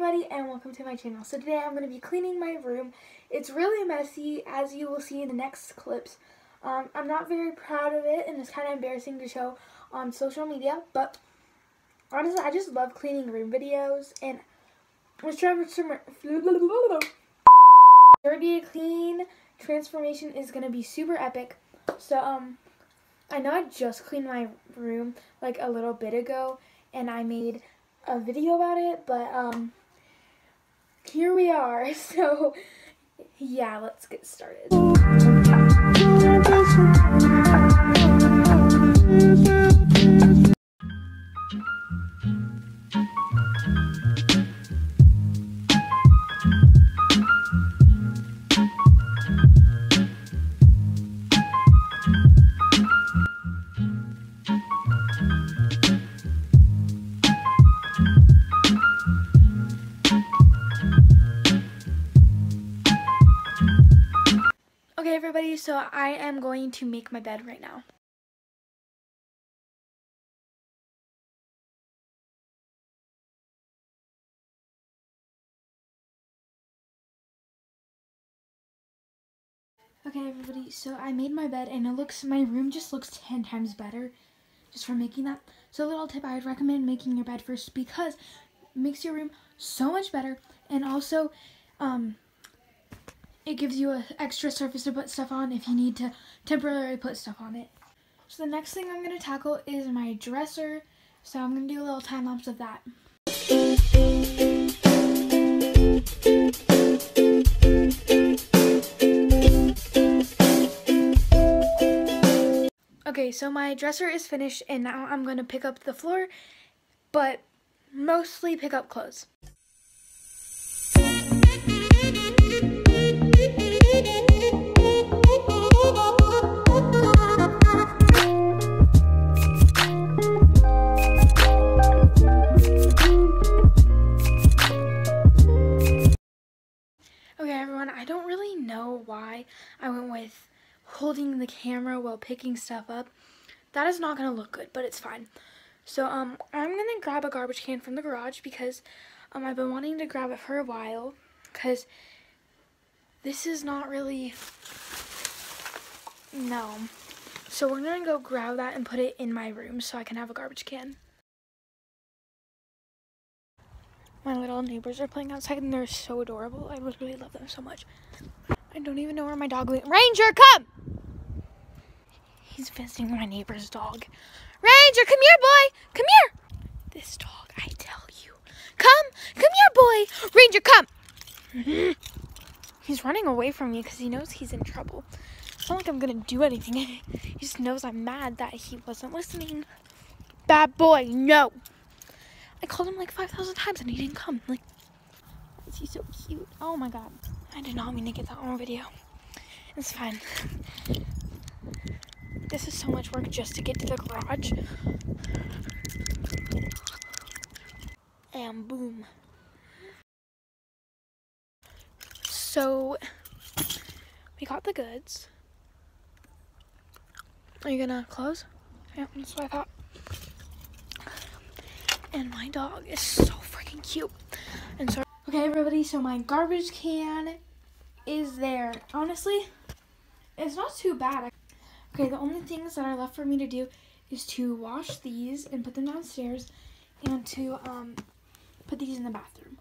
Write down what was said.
everybody and welcome to my channel. So today I'm going to be cleaning my room. It's really messy as you will see in the next clips. Um, I'm not very proud of it and it's kind of embarrassing to show on social media but honestly I just love cleaning room videos and with Trevor Dirty Clean transformation is going to be super epic. So um I know I just cleaned my room like a little bit ago and I made a video about it, but um, here we are. So yeah, let's get started. Everybody, so I am going to make my bed right now. Okay, everybody, so I made my bed and it looks, my room just looks 10 times better just from making that. So a little tip, I would recommend making your bed first because makes your room so much better and also, um, it gives you an extra surface to put stuff on if you need to temporarily put stuff on it. So the next thing I'm going to tackle is my dresser. So I'm going to do a little time lapse of that. Okay, so my dresser is finished and now I'm going to pick up the floor, but mostly pick up clothes. Why I went with holding the camera while picking stuff up. That is not going to look good, but it's fine. So, um, I'm going to grab a garbage can from the garage because, um, I've been wanting to grab it for a while because this is not really, no. So we're going to go grab that and put it in my room so I can have a garbage can. My little neighbors are playing outside and they're so adorable. I literally love them so much. I don't even know where my dog went. Ranger, come! He's visiting my neighbor's dog. Ranger, come here, boy! Come here! This dog, I tell you. Come! Come here, boy! Ranger, come! He's running away from me because he knows he's in trouble. It's not like I'm gonna do anything. he just knows I'm mad that he wasn't listening. Bad boy, no! I called him like 5,000 times and he didn't come. Like, is he so cute? Oh my god. I did not mean to get that on video. It's fine. This is so much work just to get to the garage. And boom. So, we got the goods. Are you gonna close? Yeah, that's what I thought. And my dog is so freaking cute. And so, Okay, everybody, so my garbage can is there. Honestly, it's not too bad. Okay, the only things that are left for me to do is to wash these and put them downstairs and to um, put these in the bathroom.